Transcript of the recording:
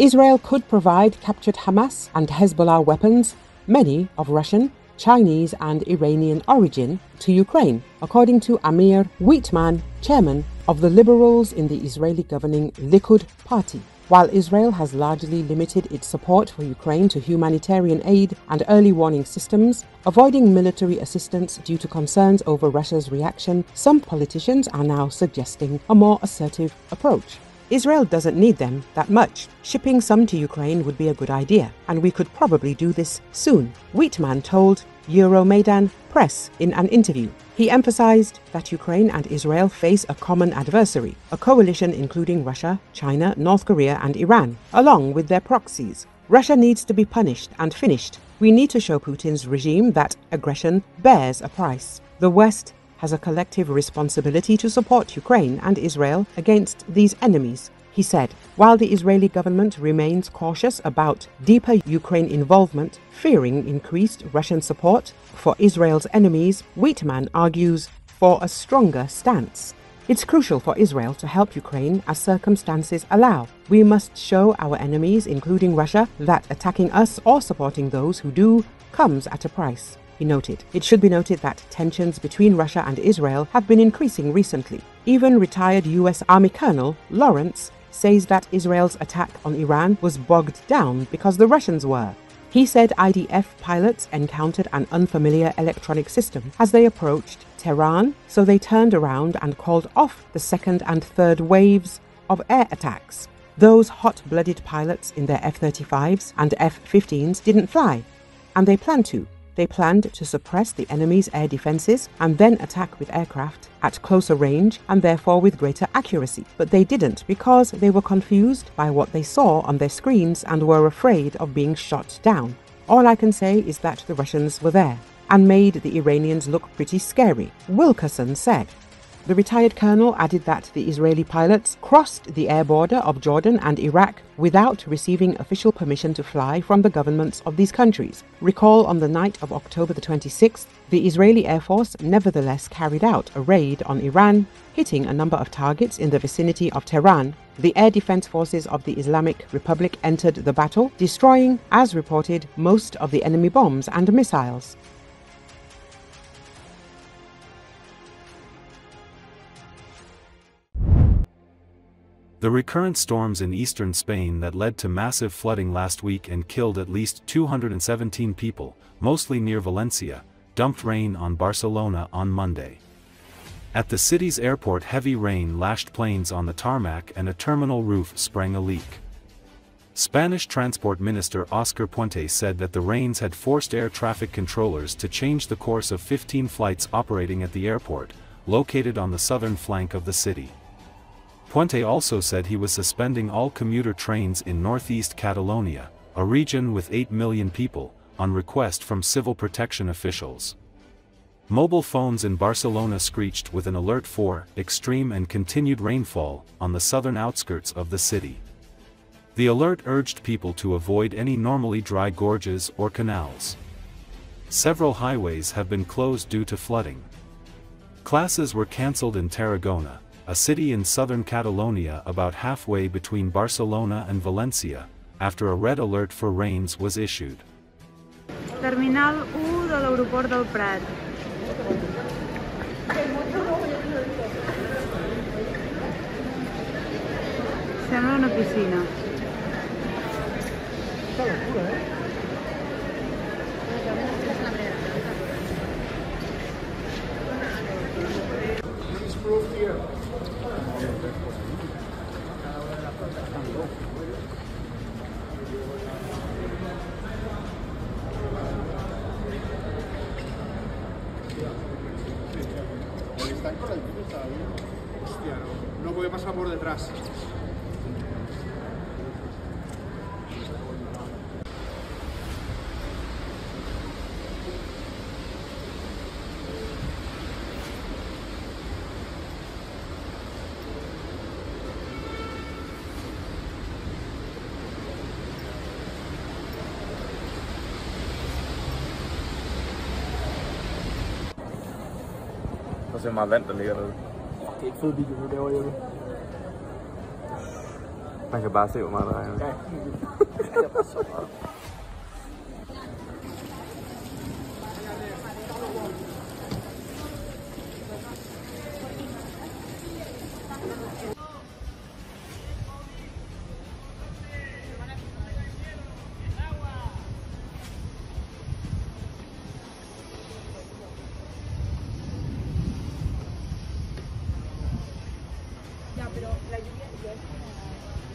Israel could provide captured Hamas and Hezbollah weapons, many of Russian, Chinese, and Iranian origin, to Ukraine, according to Amir Weitmann, chairman of the liberals in the Israeli governing Likud party. While Israel has largely limited its support for Ukraine to humanitarian aid and early warning systems, avoiding military assistance due to concerns over Russia's reaction, some politicians are now suggesting a more assertive approach. Israel doesn't need them that much. Shipping some to Ukraine would be a good idea, and we could probably do this soon, Weitmann told Euromaidan Press in an interview. He emphasized that Ukraine and Israel face a common adversary, a coalition including Russia, China, North Korea, and Iran, along with their proxies. Russia needs to be punished and finished. We need to show Putin's regime that aggression bears a price. The West has a collective responsibility to support Ukraine and Israel against these enemies, he said. While the Israeli government remains cautious about deeper Ukraine involvement, fearing increased Russian support for Israel's enemies, Weitmann argues for a stronger stance. It's crucial for Israel to help Ukraine as circumstances allow. We must show our enemies, including Russia, that attacking us or supporting those who do comes at a price he noted. It should be noted that tensions between Russia and Israel have been increasing recently. Even retired U.S. Army Colonel Lawrence says that Israel's attack on Iran was bogged down because the Russians were. He said IDF pilots encountered an unfamiliar electronic system as they approached Tehran, so they turned around and called off the second and third waves of air attacks. Those hot blooded pilots in their F 35s and F 15s didn't fly, and they plan to. They planned to suppress the enemy's air defenses and then attack with aircraft at closer range and therefore with greater accuracy. But they didn't because they were confused by what they saw on their screens and were afraid of being shot down. All I can say is that the Russians were there and made the Iranians look pretty scary, Wilkerson said. The retired colonel added that the Israeli pilots crossed the air border of Jordan and Iraq without receiving official permission to fly from the governments of these countries. Recall on the night of October the 26th, the Israeli Air Force nevertheless carried out a raid on Iran, hitting a number of targets in the vicinity of Tehran. The air defense forces of the Islamic Republic entered the battle, destroying, as reported, most of the enemy bombs and missiles. The recurrent storms in eastern Spain that led to massive flooding last week and killed at least 217 people, mostly near Valencia, dumped rain on Barcelona on Monday. At the city's airport heavy rain lashed planes on the tarmac and a terminal roof sprang a leak. Spanish Transport Minister Oscar Puente said that the rains had forced air traffic controllers to change the course of 15 flights operating at the airport, located on the southern flank of the city. Puente also said he was suspending all commuter trains in northeast Catalonia, a region with 8 million people, on request from civil protection officials. Mobile phones in Barcelona screeched with an alert for extreme and continued rainfall on the southern outskirts of the city. The alert urged people to avoid any normally dry gorges or canals. Several highways have been closed due to flooding. Classes were cancelled in Tarragona, a city in southern Catalonia about halfway between Barcelona and Valencia, after a red alert for rains was issued. Terminal 1 de l'aeroport del Prat. Sembla una piscina. Està locura, eh? El estanco la empieza a Hostia, no, no voy a pasar por detrás. hvor meget vand, der ligger derude. Det er ikke fed video, du laver, Jeppe. Man kan bare se, hvor meget der regner. Ja, det er så meget. pero la lluvia ya es como...